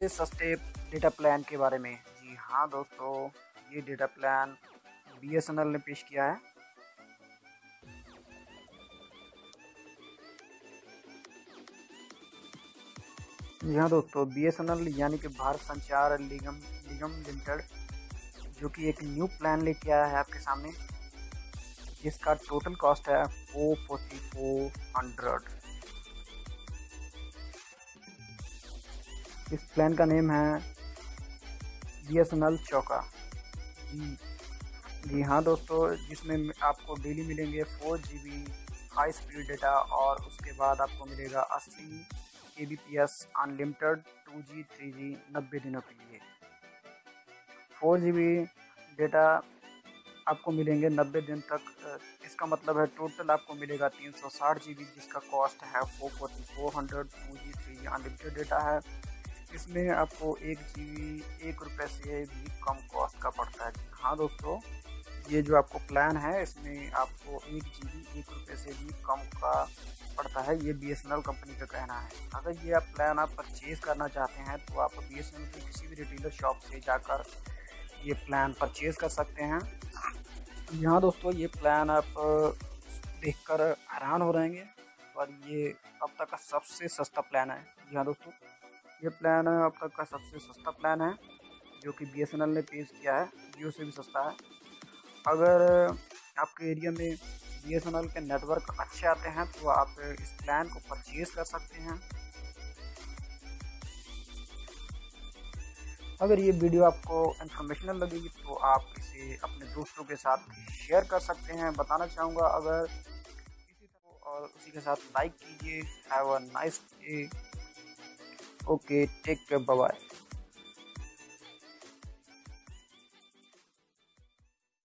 सस्ते data plan के बारे में। जी हाँ दोस्तों, ये डेटा प्लान बीएसएनएल ने पेश किया है। जी हाँ दोस्तों बीएसएनएल यानी कि भारत संचार निगम निगम लिमिटेड जो कि एक न्यू प्लान लेके आया है आपके सामने, जिसका टोटल कॉस्ट है फोर फोर्टी फोर हंड्रेड इस प्लान का नेम है बी एस एन एल चौका। जी जी हाँ दोस्तों, जिसमें आपको डेली मिलेंगे four G B high speed data और उसके बाद आपको मिलेगा अस्सी K B P S unlimited two G three G नब्बे दिनों के लिए। फोर जी बी डेटा आपको मिलेंगे नब्बे दिन तक इसका मतलब है टोटल आपको मिलेगा तीन सौ साठ जी बी जिसका कॉस्ट है four forty four hundred two G three G unlimited data है। इसमें आपको एक जी बी एक रुपये से भी कम कॉस्ट का पड़ता है। हाँ दोस्तों, ये जो आपको प्लान है, इसमें आपको एक जी बी एक रुपये से भी कम का पड़ता है। ये बीएसएनएल कंपनी का कहना है। अगर ये आप प्लान आप परचेज़ करना चाहते हैं तो आप बी की किसी भी रिटेलर शॉप से जाकर ये प्लान परचेज़ कर सकते हैं। यहाँ दोस्तों, ये प्लान आप, देखकर हैरान हो रहेंगे और ये अब तक का सबसे सस्ता प्लान है। जी हाँ दोस्तों ये प्लान अब तक का सबसे सस्ता प्लान है, जो कि बीएसएनएल ने पेश किया है, जियो से भी सस्ता है। अगर आपके एरिया में बीएसएनएल के नेटवर्क अच्छे आते हैं तो आप इस प्लान को परचेज़ कर सकते हैं। अगर ये वीडियो आपको इन्फॉर्मेशनल लगेगी तो आप इसे अपने दोस्तों के साथ शेयर कर सकते हैं। बताना चाहूँगा, अगर इसी तरह और उसी के साथ लाइक कीजिए have a nice day Okay, take care. Bye bye.